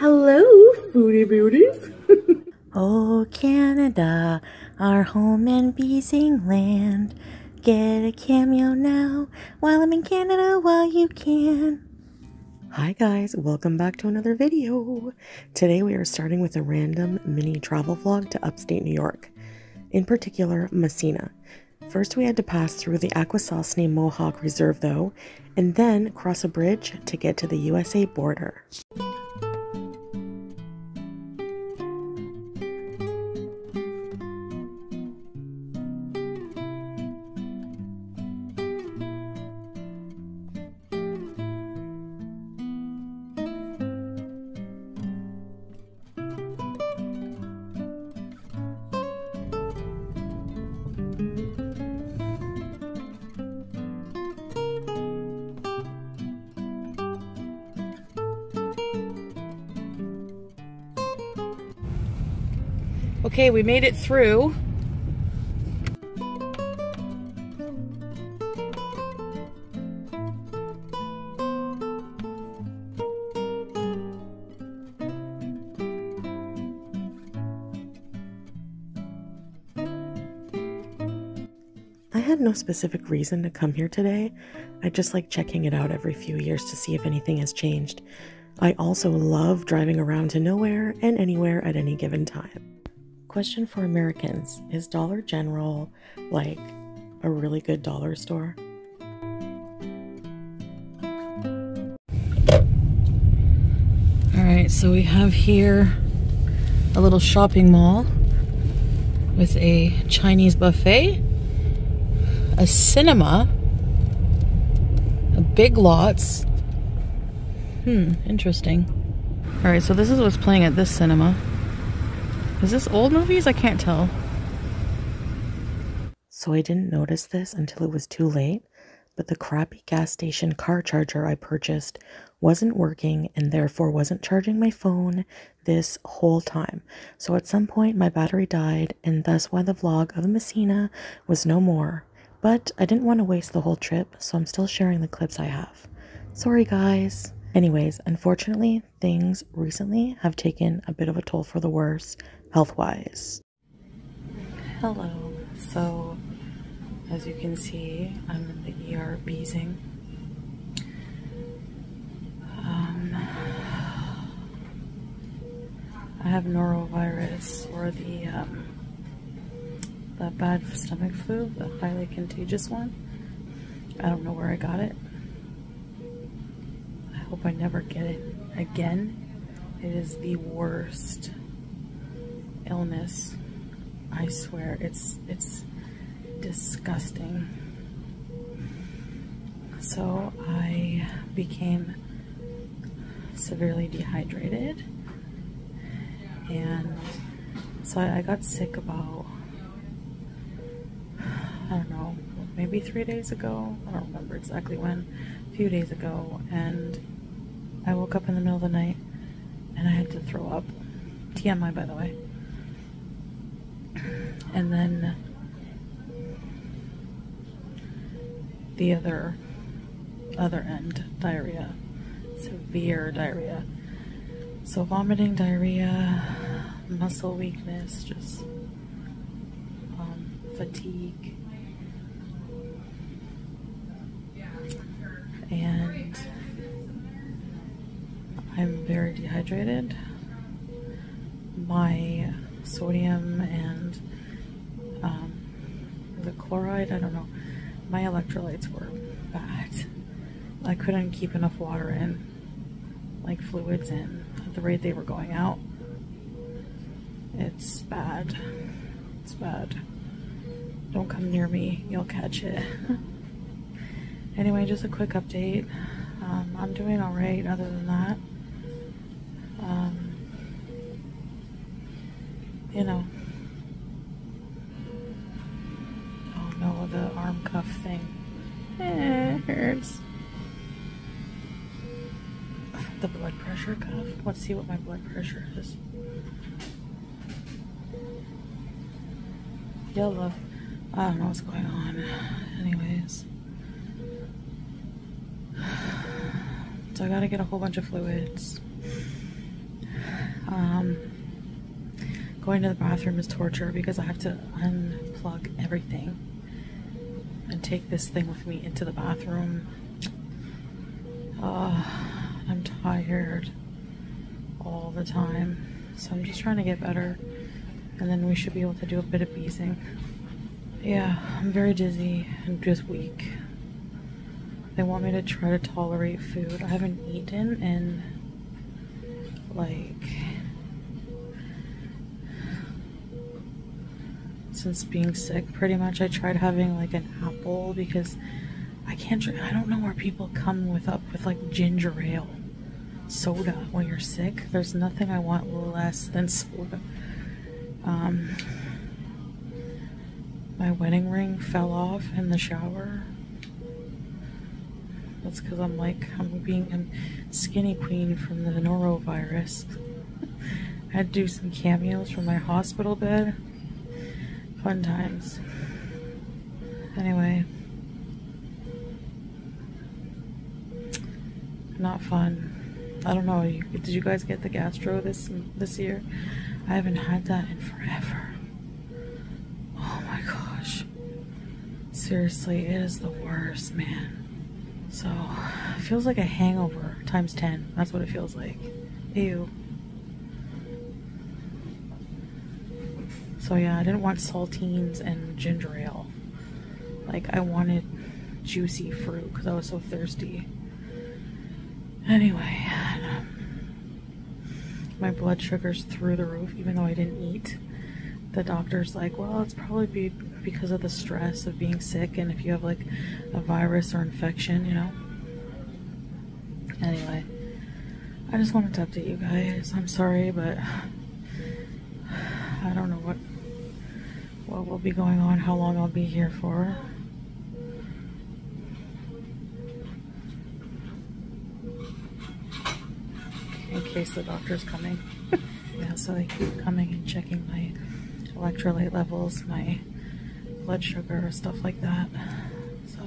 Hello, foodie beauties. oh, Canada, our home and Beezing land. Get a cameo now while I'm in Canada while you can. Hi guys, welcome back to another video. Today we are starting with a random mini travel vlog to upstate New York, in particular Massena. First we had to pass through the Akwesasne Mohawk Reserve though, and then cross a bridge to get to the USA border. Okay, we made it through. I had no specific reason to come here today. I just like checking it out every few years to see if anything has changed. I also love driving around to nowhere and anywhere at any given time. Question for Americans Is Dollar General like a really good dollar store? All right, so we have here a little shopping mall with a Chinese buffet, a cinema, a Big Lots. Hmm, interesting. All right, so this is what's playing at this cinema. Is this old movies? I can't tell. So I didn't notice this until it was too late, but the crappy gas station car charger I purchased wasn't working and therefore wasn't charging my phone this whole time. So at some point my battery died and thus why the vlog of Massena was no more. But I didn't want to waste the whole trip, so I'm still sharing the clips I have. Sorry guys. Anyways, unfortunately, things recently have taken a bit of a toll for the worse, health wise. Hello. So, as you can see, I'm in the ER Beezing. Um, I have norovirus or the um, the bad stomach flu, the highly contagious one. I don't know where I got it. I hope I never get it again. It is the worst illness. I swear it's it's disgusting. So I became severely dehydrated and so I, I got sick about I don't know maybe three days ago I don't remember exactly when a few days ago and I woke up in the middle of the night and I had to throw up TMI by the way and then the other other end diarrhea severe diarrhea. So vomiting diarrhea muscle weakness just um, fatigue. And I'm very dehydrated. My sodium and chloride, I don't know, my electrolytes were bad. I couldn't keep enough water in, like fluids in, at the rate they were going out. It's bad. It's bad. Don't come near me, you'll catch it. anyway, just a quick update. Um, I'm doing alright other than that. Um, you know. The blood pressure cuff. Let's see what my blood pressure is. Yellow. I don't know what's going on. Anyways. So I gotta get a whole bunch of fluids. Um, going to the bathroom is torture because I have to unplug everything and take this thing with me into the bathroom. Uh, I'm tired all the time. So I'm just trying to get better. And then we should be able to do a bit of beezing. Yeah, I'm very dizzy and just weak. They want me to try to tolerate food. I haven't eaten in like since being sick pretty much. I tried having like an apple because I can't drink I don't know where people come with up with like ginger ale soda when you're sick. There's nothing I want less than soda. Um, my wedding ring fell off in the shower. That's because I'm like, I'm being a skinny queen from the norovirus. I had to do some cameos from my hospital bed. Fun times. Anyway. Not fun. I don't know. Did you guys get the gastro this this year? I haven't had that in forever. Oh my gosh. Seriously, it is the worst, man. So, it feels like a hangover times 10. That's what it feels like. Ew. So yeah, I didn't want saltines and ginger ale. Like, I wanted juicy fruit because I was so thirsty. Anyway, my blood sugar's through the roof even though I didn't eat. The doctor's like, well, it's probably be because of the stress of being sick and if you have like a virus or infection, you know. Anyway, I just wanted to update you guys. I'm sorry, but I don't know what what will be going on, how long I'll be here for. in case the doctor's coming. yeah, so they keep coming and checking my electrolyte levels, my blood sugar, stuff like that. So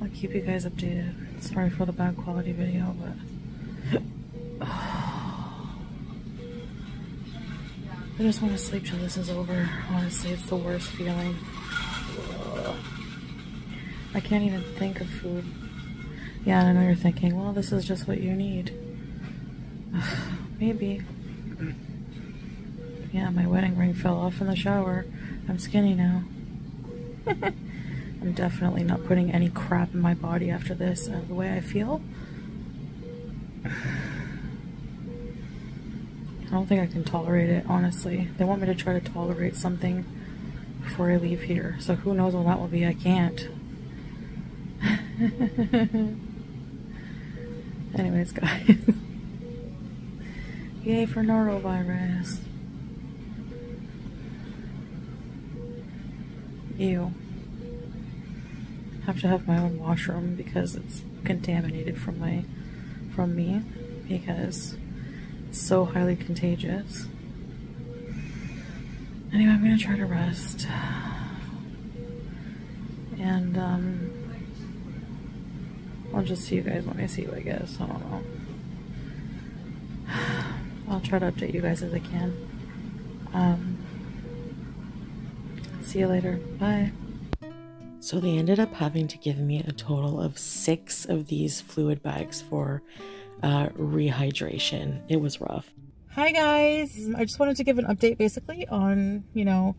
I'll keep you guys updated. Sorry for the bad quality video, but I just want to sleep till this is over. Honestly, it's the worst feeling. I can't even think of food. Yeah, I know you're thinking, well, this is just what you need. Maybe. Yeah, my wedding ring fell off in the shower. I'm skinny now. I'm definitely not putting any crap in my body after this. Uh, the way I feel. I don't think I can tolerate it, honestly. They want me to try to tolerate something before I leave here. So who knows what that will be. I can't. Anyways, guys. Yay for norovirus. Ew. Have to have my own washroom because it's contaminated from my from me because it's so highly contagious. Anyway, I'm gonna try to rest. And um I'll just see you guys when I see you I guess. I don't know. I'll try to update you guys as I can. Um, see you later. Bye. So they ended up having to give me a total of six of these fluid bags for uh, rehydration. It was rough. Hi guys. I just wanted to give an update basically on, you know,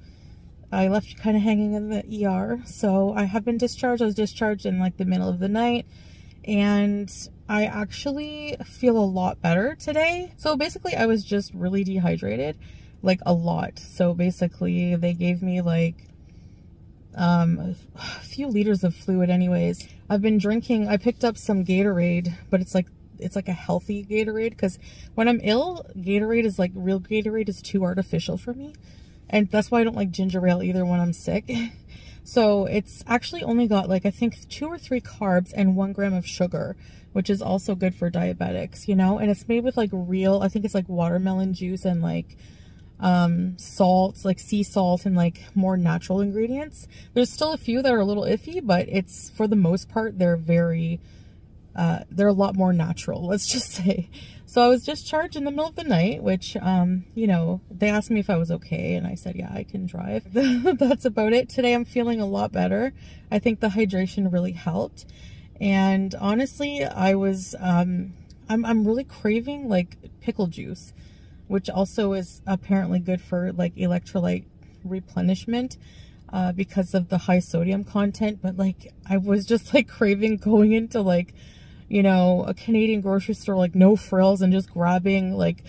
I left you kind of hanging in the ER. So I have been discharged. I was discharged in like the middle of the night and I actually feel a lot better today. So basically I was just really dehydrated, like a lot. So basically they gave me like um, a few liters of fluid anyways. I've been drinking, I picked up some Gatorade, but it's like, it's like a healthy Gatorade because when I'm ill, Gatorade is like, real Gatorade is too artificial for me. And that's why I don't like ginger ale either when I'm sick. So it's actually only got like, I think two or three carbs and one gram of sugar, which is also good for diabetics, you know? And it's made with like real, I think it's like watermelon juice and like um, salt, like sea salt and like more natural ingredients. There's still a few that are a little iffy, but it's for the most part, they're very uh, they're a lot more natural, let's just say. So I was discharged in the middle of the night, which, um, you know, they asked me if I was okay, and I said, yeah, I can drive. That's about it. Today I'm feeling a lot better. I think the hydration really helped. And honestly, I was, um, I'm, I'm really craving like pickle juice, which also is apparently good for like electrolyte replenishment uh, because of the high sodium content. But like, I was just like craving going into like, you know, a Canadian grocery store, like no frills and just grabbing like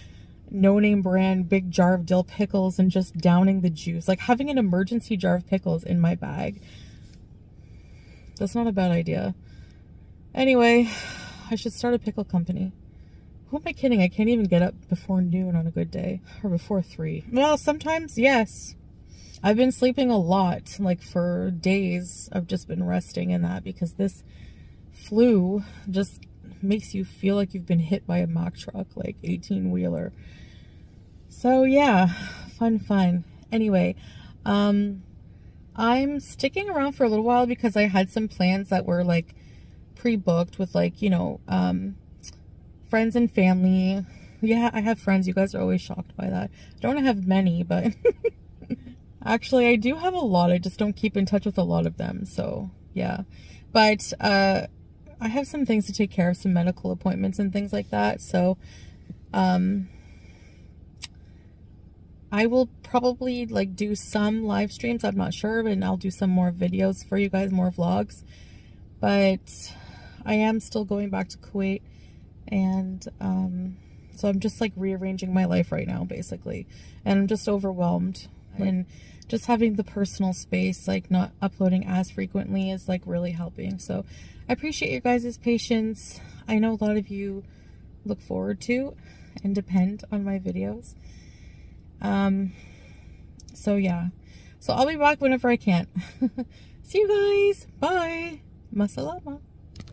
no name brand big jar of dill pickles and just downing the juice. Like having an emergency jar of pickles in my bag. That's not a bad idea. Anyway, I should start a pickle company. Who am I kidding? I can't even get up before noon on a good day. Or before three. Well, sometimes, yes. I've been sleeping a lot. Like for days, I've just been resting in that because this flu just makes you feel like you've been hit by a Mack truck, like 18 wheeler. So yeah, fun, fun. Anyway, um, I'm sticking around for a little while because I had some plans that were like pre-booked with like, you know, um, friends and family. Yeah, I have friends. You guys are always shocked by that. I don't have many, but actually I do have a lot. I just don't keep in touch with a lot of them. So yeah, but, uh, I have some things to take care of, some medical appointments and things like that. So, um, I will probably like do some live streams. I'm not sure, and I'll do some more videos for you guys, more vlogs. But I am still going back to Kuwait, and um, so I'm just like rearranging my life right now, basically, and I'm just overwhelmed and just having the personal space, like not uploading as frequently is like really helping. So I appreciate your guys' patience. I know a lot of you look forward to and depend on my videos. Um, so yeah. So I'll be back whenever I can. See you guys. Bye. Masalama.